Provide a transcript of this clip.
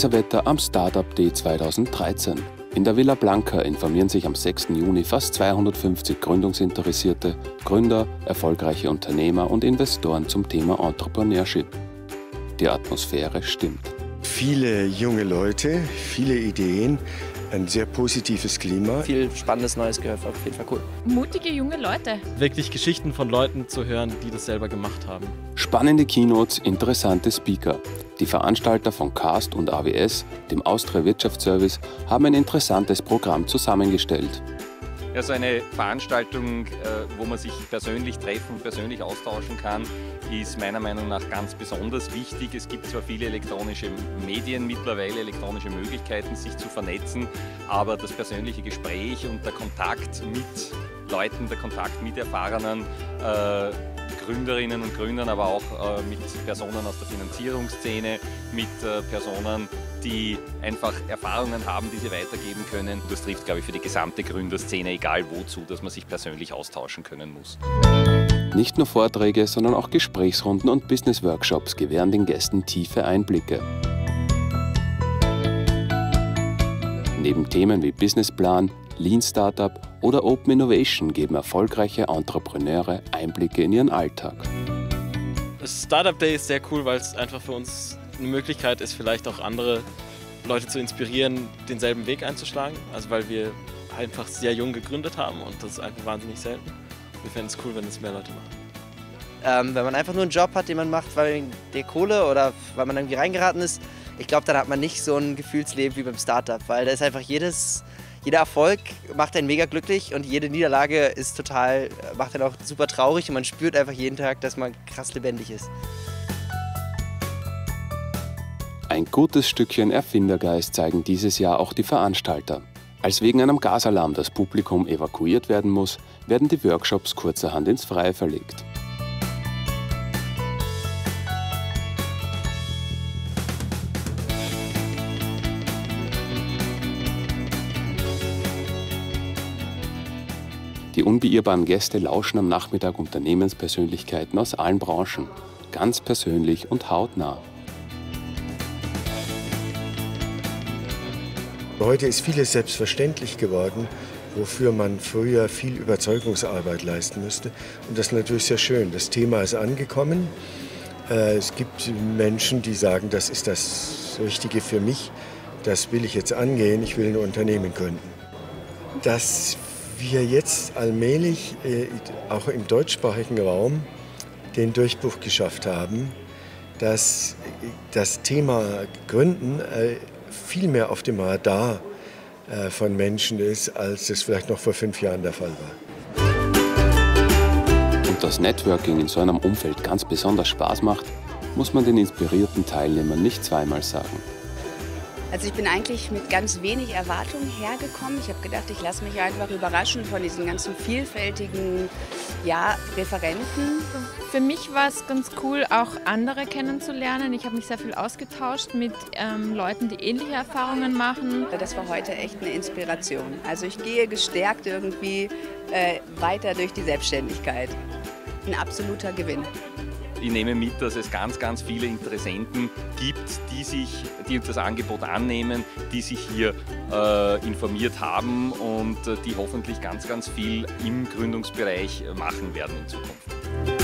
Kaiserwetter am Startup Day 2013. In der Villa Blanca informieren sich am 6. Juni fast 250 Gründungsinteressierte, Gründer, erfolgreiche Unternehmer und Investoren zum Thema Entrepreneurship. Die Atmosphäre stimmt. Viele junge Leute, viele Ideen, ein sehr positives Klima. Viel Spannendes Neues gehört, auf jeden Fall cool. Mutige junge Leute. Wirklich Geschichten von Leuten zu hören, die das selber gemacht haben. Spannende Keynotes, interessante Speaker. Die Veranstalter von CAST und AWS, dem Austria Wirtschaftsservice, haben ein interessantes Programm zusammengestellt. Ja, so eine Veranstaltung, äh, wo man sich persönlich treffen, persönlich austauschen kann, ist meiner Meinung nach ganz besonders wichtig. Es gibt zwar viele elektronische Medien mittlerweile, elektronische Möglichkeiten, sich zu vernetzen, aber das persönliche Gespräch und der Kontakt mit Leuten, der Kontakt mit erfahrenen äh, Gründerinnen und Gründern, aber auch äh, mit Personen aus der Finanzierungsszene, mit äh, Personen, die einfach Erfahrungen haben, die sie weitergeben können. Das trifft, glaube ich, für die gesamte Gründerszene, egal wozu, dass man sich persönlich austauschen können muss. Nicht nur Vorträge, sondern auch Gesprächsrunden und Business-Workshops gewähren den Gästen tiefe Einblicke. Neben Themen wie Businessplan, Lean Startup oder Open Innovation geben erfolgreiche Entrepreneure Einblicke in ihren Alltag. Das Startup Day ist sehr cool, weil es einfach für uns eine Möglichkeit ist, vielleicht auch andere Leute zu inspirieren, denselben Weg einzuschlagen. Also weil wir einfach sehr jung gegründet haben und das ist einfach wahnsinnig selten. Wir fänden es cool, wenn es mehr Leute machen. Ähm, wenn man einfach nur einen Job hat, den man macht, weil der Kohle oder weil man irgendwie reingeraten ist, ich glaube, dann hat man nicht so ein Gefühlsleben wie beim Startup, weil da ist einfach jedes, jeder Erfolg macht einen mega glücklich und jede Niederlage ist total, macht einen auch super traurig und man spürt einfach jeden Tag, dass man krass lebendig ist. Ein gutes Stückchen Erfindergeist zeigen dieses Jahr auch die Veranstalter. Als wegen einem Gasalarm das Publikum evakuiert werden muss, werden die Workshops kurzerhand ins Freie verlegt. Die unbeirrbaren Gäste lauschen am Nachmittag Unternehmenspersönlichkeiten aus allen Branchen, ganz persönlich und hautnah. Heute ist vieles selbstverständlich geworden, wofür man früher viel Überzeugungsarbeit leisten müsste. Und das ist natürlich sehr schön. Das Thema ist angekommen. Äh, es gibt Menschen, die sagen, das ist das Richtige für mich. Das will ich jetzt angehen. Ich will ein Unternehmen gründen. Dass wir jetzt allmählich äh, auch im deutschsprachigen Raum den Durchbruch geschafft haben, dass das Thema Gründen äh, viel mehr auf dem Radar äh, von Menschen ist, als es vielleicht noch vor fünf Jahren der Fall war. Und dass Networking in so einem Umfeld ganz besonders Spaß macht, muss man den inspirierten Teilnehmern nicht zweimal sagen. Also ich bin eigentlich mit ganz wenig Erwartungen hergekommen. Ich habe gedacht, ich lasse mich einfach überraschen von diesen ganzen vielfältigen ja, Referenten. Für mich war es ganz cool, auch andere kennenzulernen. Ich habe mich sehr viel ausgetauscht mit ähm, Leuten, die ähnliche Erfahrungen machen. Das war heute echt eine Inspiration. Also ich gehe gestärkt irgendwie äh, weiter durch die Selbstständigkeit. Ein absoluter Gewinn. Ich nehme mit, dass es ganz, ganz viele Interessenten gibt, die sich, die das Angebot annehmen, die sich hier äh, informiert haben und äh, die hoffentlich ganz, ganz viel im Gründungsbereich machen werden in Zukunft.